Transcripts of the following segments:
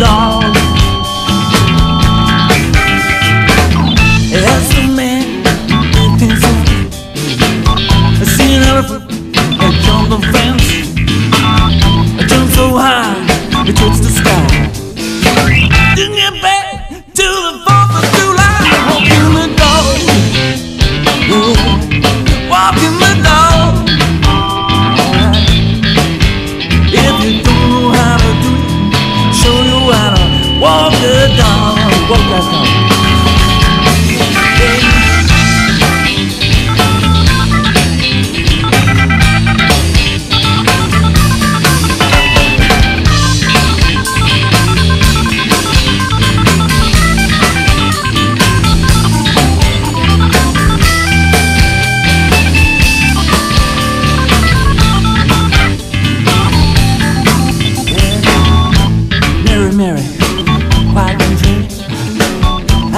dog. walk the dog, walk that dog. Mary.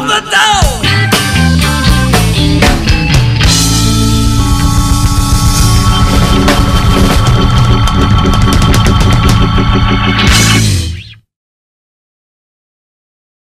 overdose.